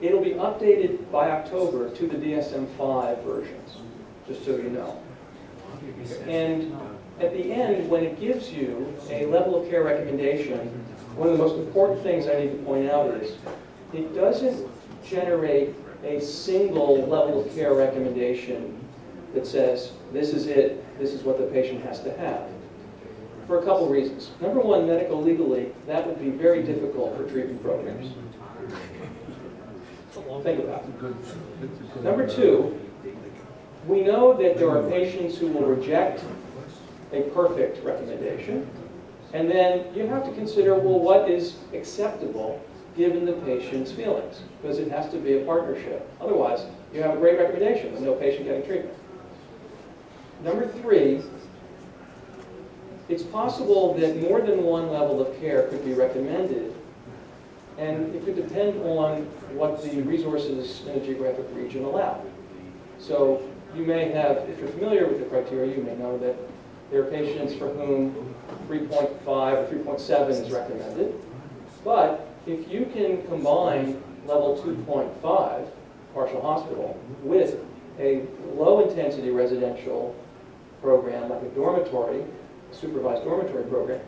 It'll be updated by October to the DSM-5 versions, just so you know. And at the end, when it gives you a level of care recommendation, one of the most important things I need to point out is it doesn't generate a single level of care recommendation that says, this is it, this is what the patient has to have. For a couple reasons. Number one, medical legally, that would be very difficult for treatment programs. Think about it. Number two, we know that there are patients who will reject a perfect recommendation. And then you have to consider, well, what is acceptable given the patient's feelings? Because it has to be a partnership. Otherwise, you have a great recommendation with no patient getting treatment. Number three, it's possible that more than one level of care could be recommended, and it could depend on what the resources in a geographic region allow. So you may have, if you're familiar with the criteria, you may know that there are patients for whom 3.5 or 3.7 is recommended. But if you can combine level 2.5, partial hospital, with a low-intensity residential program like a dormitory, a supervised dormitory program,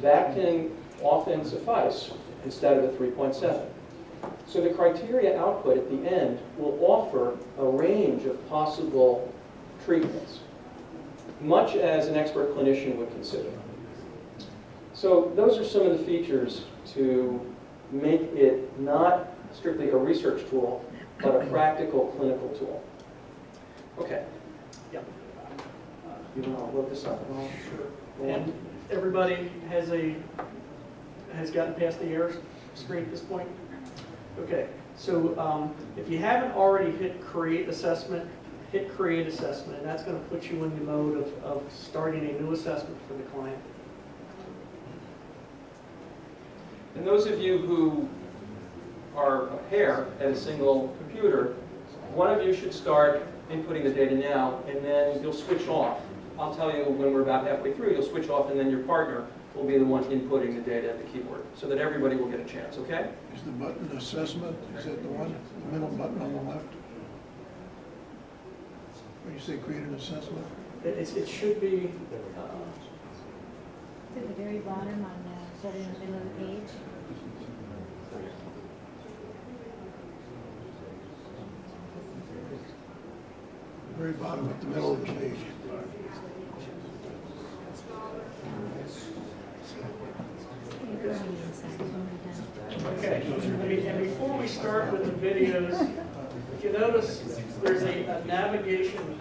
that can often suffice instead of a 3.7. So the criteria output at the end will offer a range of possible treatments much as an expert clinician would consider. So those are some of the features to make it not strictly a research tool, but a practical clinical tool. Okay. Yeah. Uh, you want to look this up? Sure. And everybody has a, has gotten past the error screen at this point? Okay, so um, if you haven't already hit create assessment, hit create assessment, and that's going to put you in the mode of, of starting a new assessment for the client. And those of you who are a pair at a single computer, one of you should start inputting the data now, and then you'll switch off. I'll tell you when we're about halfway through, you'll switch off, and then your partner will be the one inputting the data at the keyboard, so that everybody will get a chance, okay? Is the button assessment, is that the one, the middle button on the left? When you say create an assessment? It, it's- it should be, uh, It's at the very bottom on the, sort of in the middle of the page. Very bottom at the middle of the page. You go on the inside when we're done. Okay, and be- and before we start with the videos, if you notice, there's a a navigation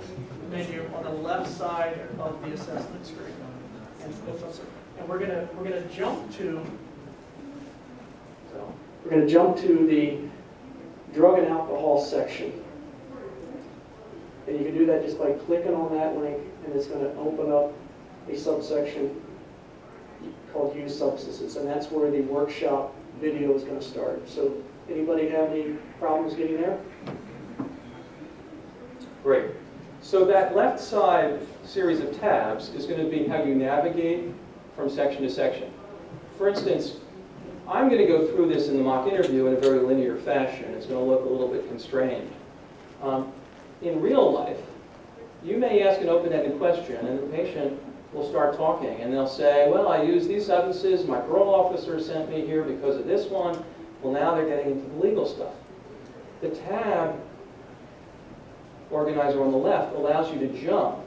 menu on the left side of the assessment screen. And and we're gonna, we're gonna jump to, so, we're gonna jump to the drug and alcohol section. And you can do that just by clicking on that link, and it's gonna open up a subsection called Use Substances, and that's where the workshop video is going to start. So anybody have any problems getting there? Great. So that left side series of tabs is going to be how you navigate from section to section. For instance, I'm going to go through this in the mock interview in a very linear fashion. It's going to look a little bit constrained. Um, in real life, you may ask an open-ended question and the patient will start talking and they'll say, well, I use these substances, my parole officer sent me here because of this one. Well, now they're getting into the legal stuff. The tab organizer on the left allows you to jump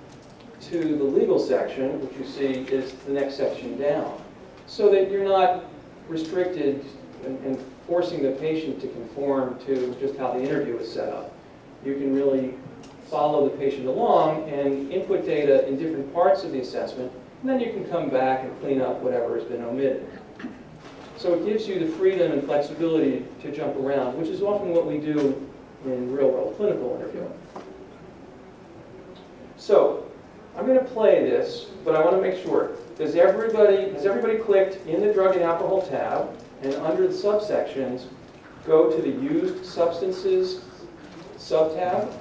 to the legal section, which you see is the next section down, so that you're not restricted and, and forcing the patient to conform to just how the interview is set up. You can really follow the patient along and input data in different parts of the assessment, and then you can come back and clean up whatever has been omitted. So it gives you the freedom and flexibility to jump around, which is often what we do in real-world clinical interviewing. So I'm going to play this, but I want to make sure. Does everybody, has everybody clicked in the drug and alcohol tab, and under the subsections, go to the used substances sub-tab?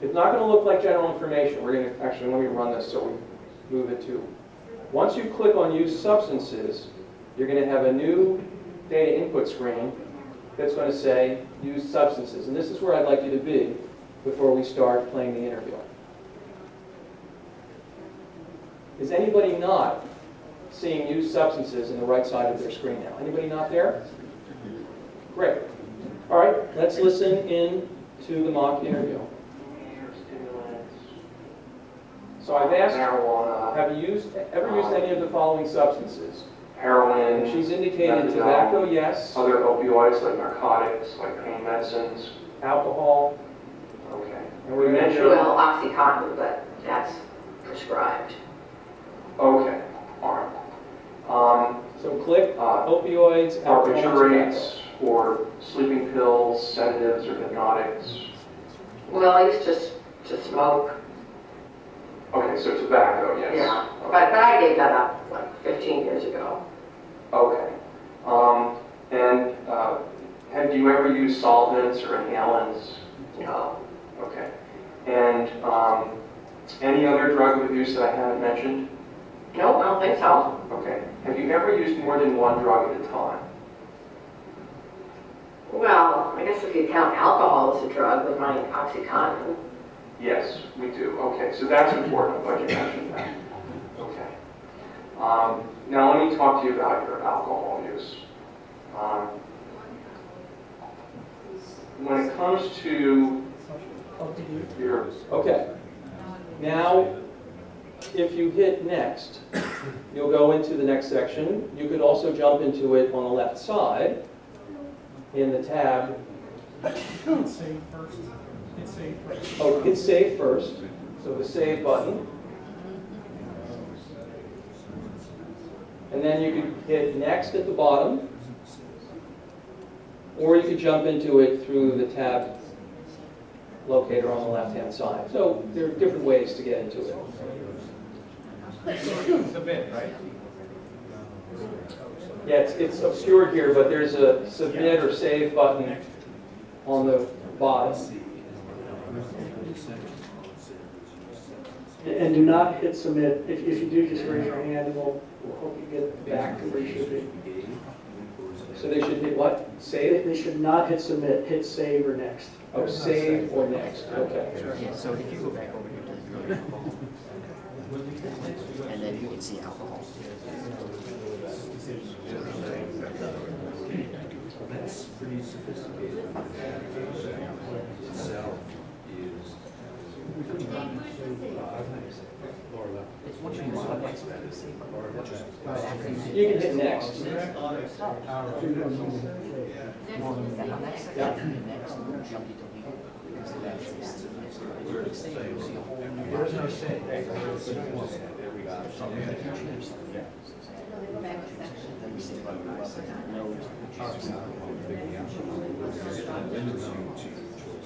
It's not going to look like general information. We're going to, actually, let me run this so we move it to. Once you click on use substances, you're going to have a new data input screen, that's going to say used substances. And this is where I'd like you to be before we start playing the interview. Is anybody not seeing used substances in the right side of their screen now? Anybody not there? Great. All right, let's listen in to the mock interview. So I've asked, marijuana, have you used, ever used any of the following substances? And heroin, she's indicated Methadone. tobacco, yes, other opioids like narcotics, like pain medicines. alcohol, Okay. and we mentioned, Well, Oxycontin, but that's prescribed. Okay, all right. Um, so click uh, opioids, alcohol, and tobacco. barbiturates for sleeping pills, sedatives, or hypnotics. Well, I used to, to smoke, Okay, so tobacco, yes. yeah, but, but I gave that up like 15 years ago. Okay. Um, and uh, have you ever used solvents or inhalants? No, Okay. And um, any other drug abuse that I haven't mentioned? no, I don't think so. Okay. Have you ever used more than one drug at a time? Well, I guess if you count alcohol as a drug with my Oxycontin, Yes, we do. Okay, so that's important. I'm glad you mentioned that. Okay. Um, now let me talk to you about your alcohol use. Um, when it comes to your Okay. Now, if you hit next, you'll go into the next section. You could also jump into it on the left side in the tab. Hit save first. Hit save first. Oh, hit save first, so the save button. And then you could hit next at the bottom. Or you could jump into it through the tab locator on the left-hand side. So there are different ways to get into it. Submit, right? Yeah, it's, it's obscured here, but there's a submit or save button on the bottom. And do not hit submit. If, if you do, just raise your hand and we'll, we'll help you get back to where you should be. So they should hit what? They, Save? they should not hit submit, hit save or next. Oh, save or next, okay. Yeah, so if you go back over here to the alcohol, and then you can see alcohol. That's pretty sophisticated. Itself is. It's once you modify something, but after you You can hit next. that next section, and next, you jump to delete it, because that's the next. If you click save, you'll see a whole new. There's no say. Then you say, no,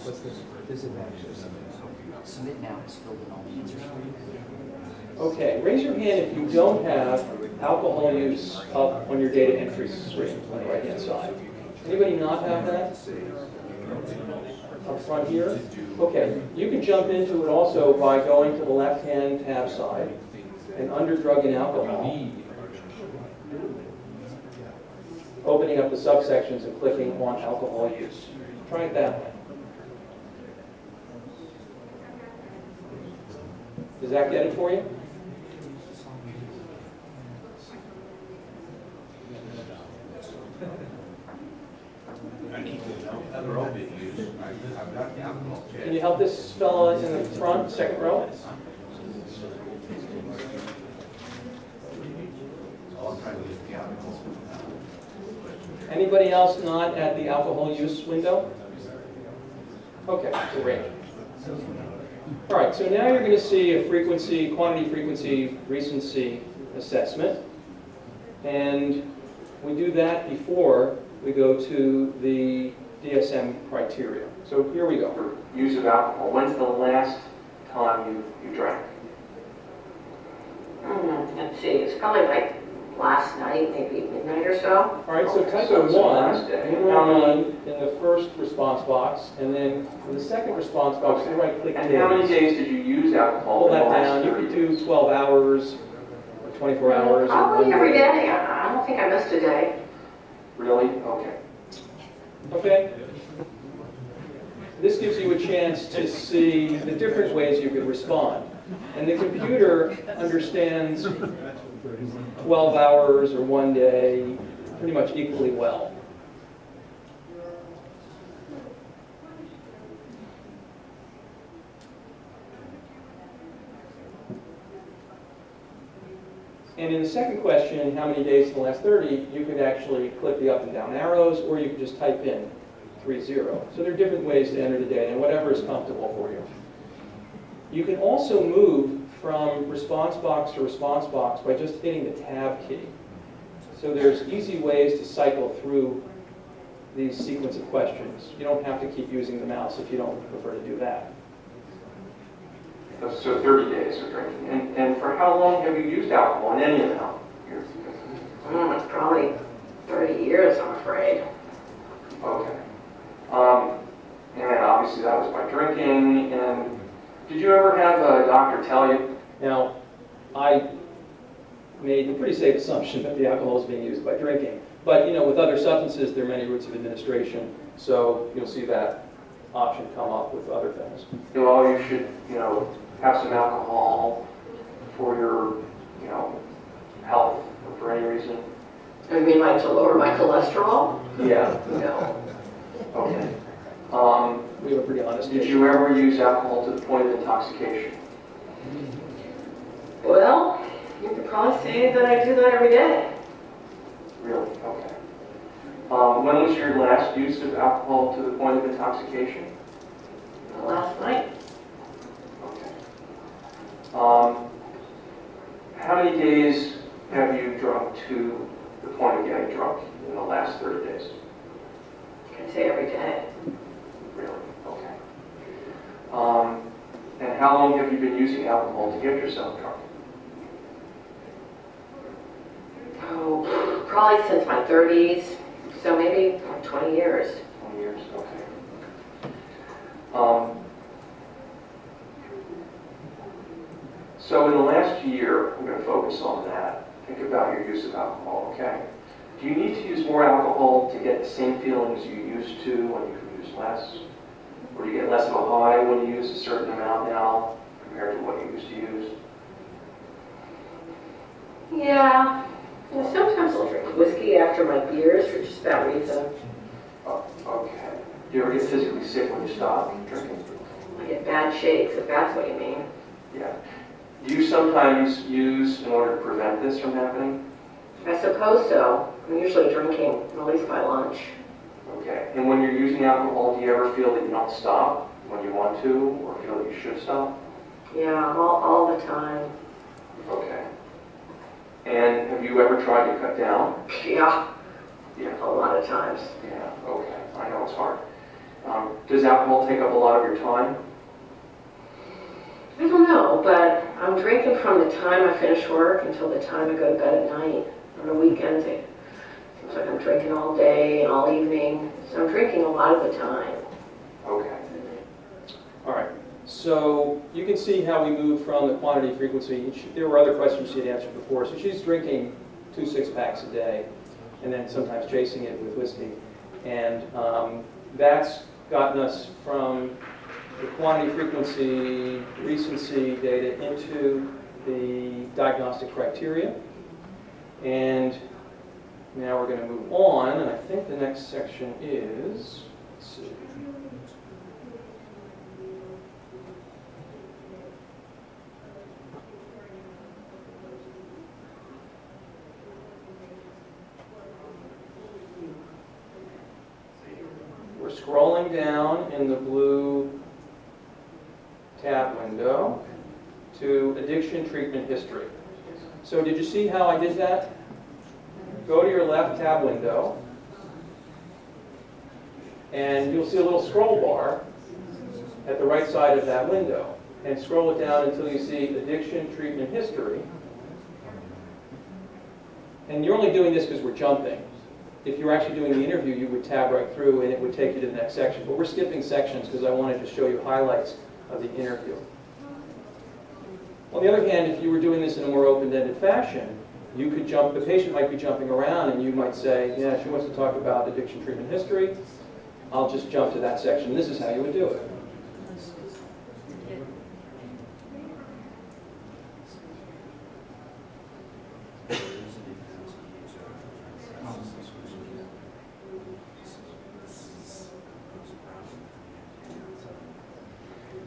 What's the disadvantage of something? Submit now, filled in all the answers for you. Okay, raise your hand if you don't have alcohol use up on your data entry screen on the right-hand side. Anybody not have that? Up front here? Okay, you can jump into it also by going to the left-hand tab side and under drug and alcohol, opening up the subsections and clicking on alcohol use. Try it that way. Does that get it for you? Can you help this fellow in the front, second row? Anybody else not at the alcohol use window? Okay, great. All right, so now you're going to see a frequency, quantity, frequency, recency assessment. And we do that before we go to the DSM criteria. So here we go. For use of alcohol, when's the last time you, you drank? Hmm, let's see, it's probably like last night, maybe midnight or so. All right, so Okay, type so of it's the one, last day. number one in the first response box, and then in the second response box, you right click And how many days. days did you use alcohol? Pull in the that down, you could do 12 hours, or 24 hours. Probably every day. day, I I don't think I missed a day. Really? Okay. Okay? This gives you a chance to see the different ways you could respond. And the computer understands 12 hours or one day pretty much equally well. And in the second question, how many days in the last 30, you could actually click the up and down arrows, or you could just type in 30. So there are different ways to enter the data, and whatever is comfortable for you. You can also move from response box to response box by just hitting the tab key. So there's easy ways to cycle through these sequence of questions. You don't have to keep using the mouse if you don't prefer to do that. So 30 days of drinking. And, and for how long have you used alcohol in any amount? Years? Mm, it's probably 30 years, I'm afraid. Okay. Um, and obviously that was by drinking. And did you ever have a doctor tell you? Now, I made the pretty safe assumption that the alcohol is being used by drinking. But, you know, with other substances, there are many routes of administration. So you'll see that option come up with other things. You know, you should, you know, have some alcohol for your, you know, health or for any reason. I mean, like to lower my cholesterol? Yeah. No. Okay. Um, We have a pretty honest did issue. you ever use alcohol to the point of intoxication? Well, you could probably say that I do that every day. Really? Okay. Um, when was your last use of alcohol to the point of intoxication? Last night, Okay. Um, how many days have you drunk to the point of getting drunk in the last 30 days? I'd say every day. Really? Okay. Um, and how long have you been using alcohol to get yourself drunk? Oh, probably since my 30s, so maybe like 20 years. 20 years? Okay. Um, so in the last year, I'm going to focus on that. Think about your use of alcohol, okay? Do you need to use more alcohol to get the same feelings you used to when you could use less? Or do you get less of a high when you use a certain amount now compared to what you used to use? Yeah. Sometimes I'll drink whiskey after my beers for just that reason. Oh, okay. Do you ever get physically sick when you stop drinking? I get bad shakes, if that's what you mean. Yeah. Do you sometimes use in order to prevent this from happening? I suppose so. I'm usually drinking, at least by lunch. Okay. And when you're using alcohol, do you ever feel that you don't stop when you want to, or feel that you should stop? Yeah, all, all the time. Okay. And have you ever tried to cut down? Yeah, Yeah. a lot of times. Yeah. Okay. I know it's hard. Um, does alcohol take up a lot of your time? I don't know, but I'm drinking from the time I finish work until the time I go to bed at night. On the weekends, it seems like I'm drinking all day and all evening. So I'm drinking a lot of the time. Okay. All right. So you can see how we move from the quantity frequency. She- There were other questions she had answered before. So she's drinking two six packs a day and then sometimes chasing it with whiskey. And um, that's gotten us from the quantity frequency recency data into the diagnostic criteria. And now we're going to move on, and I think the next section is, let's see. We're scrolling down in the blue tab window addiction treatment history. So did you see how I did that? Go to your left tab window, and you'll see a little scroll bar at the right side of that window. And scroll it down until you see addiction treatment history. And you're only doing this because we're jumping. If you were actually doing the interview, you would tab right through and it would take you to the next section. But we're skipping sections because I wanted to show you highlights of the interview. On the other hand, if you were doing this in a more open-ended fashion, you could jump, the patient might be jumping around and you might say, yeah, she wants to talk about addiction treatment history. I'll just jump to that section. This is how you would do it.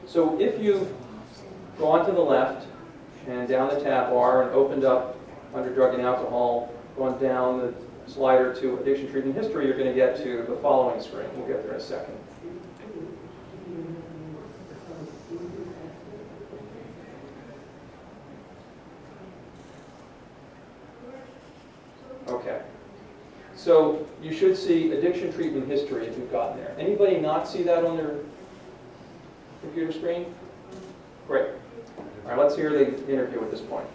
So if you've gone to the left and down the tab bar and opened up under drug and alcohol, gone down the slider to addiction treatment history, you're going to get to the following screen. We'll get there in a second. Okay. So you should see addiction treatment history if you've gotten there. Anybody not see that on their computer screen? Great. All right, let's hear the interview at this point.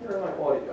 here in my audience.